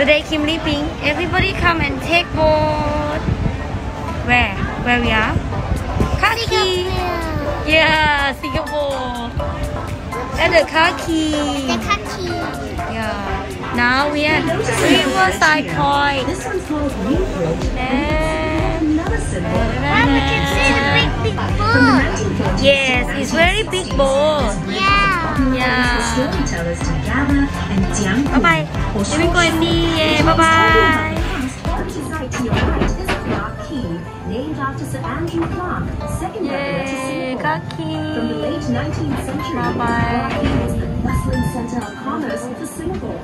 Today Kim Lee Ping, everybody come and take boat. Where? Where we are? Kaki. Yeah, Singapore. At the Kaki. The kaki. Yeah. Now we are at Riverside Point. This one's called Newbridge. And Another symbol. Mom, we can see the big, big boat. yes, it's very big boat. Yeah. Yeah. Storytellers to gather and jiang. Bye bye. Let me go. Yeah, bye bye. Which is right to your right is Clarke Quay, named after Sir Andrew Clarke, second governor to Singapore. From the late 19th century, Bye-bye. Was the bustling center of commerce for Singapore.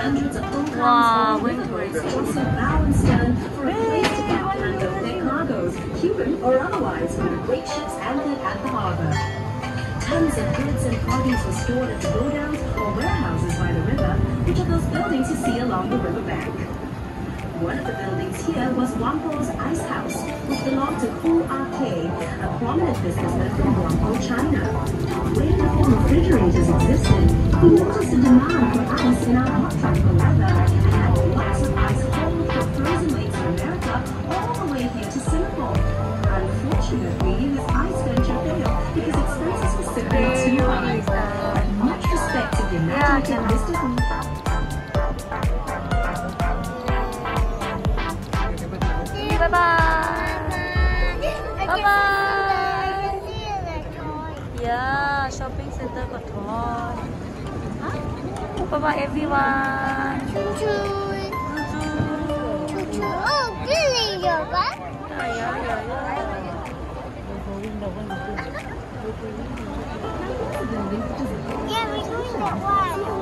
Hundreds of Wow, cars going river boats towards also bow and stern for a place to dock their cargoes, Cuban or otherwise, the great ships anchored at the harbor. Tons of goods and produce were stored at the godowns or warehouses by the river, which are those buildings you see along the riverbank. One of the buildings here was Whampoa's Ice House, which belonged to Hu Arcade, a prominent businessman from Wampo, China. Way before refrigerators existed, he noticed a demand for ice in our hot tropical Bye bye. Bye-bye. Yeah, shopping center got toy. Bye bye everyone. Choo-choo. Choo-choo. Oh, really, your butt? Yeah, yeah, yeah, yeah. Yeah, we're doing that one.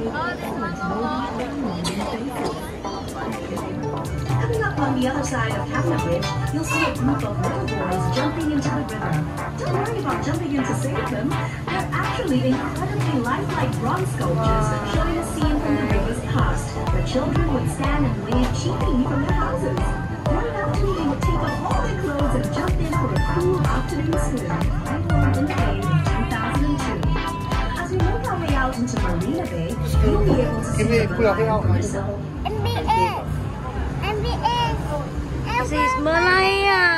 Coming up on the other side of Cavenagh Bridge, you'll see a group of little boys jumping into the river. Don't worry about jumping in to save them. They're actually incredibly lifelike bronze sculptures showing a scene from the river's past, where children would stand and wave cheeky from their houses. Give me a clue, NBA! NBA! This is Malaya!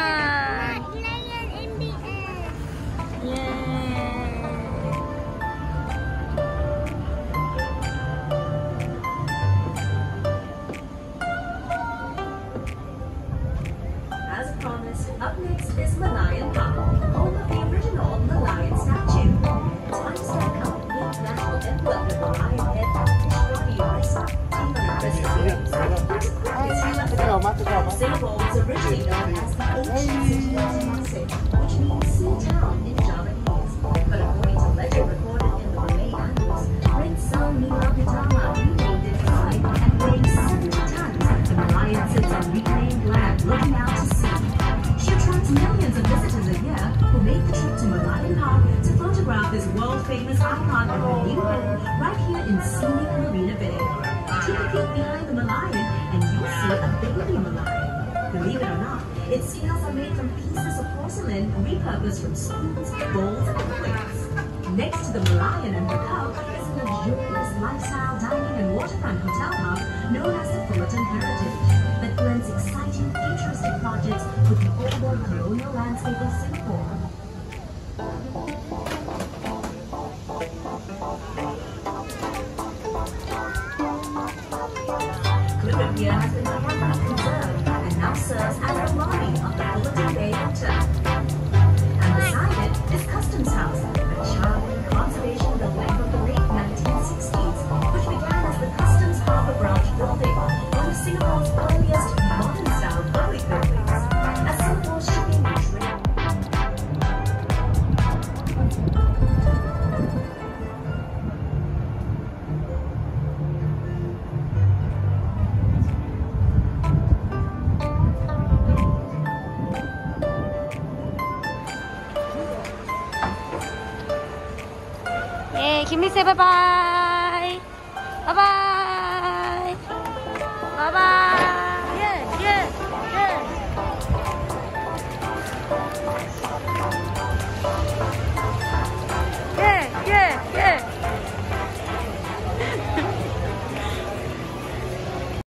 Right here in scenic its scales are made from pieces of porcelain repurposed from spoons, bowls, and plates. Next to the Merlion and the Cub is a luxurious lifestyle dining and waterfront hotel hub known as the Fullerton Heritage that blends exciting futuristic projects with the old colonial landscape Yay, Kimmy say bye-bye. Bye-bye.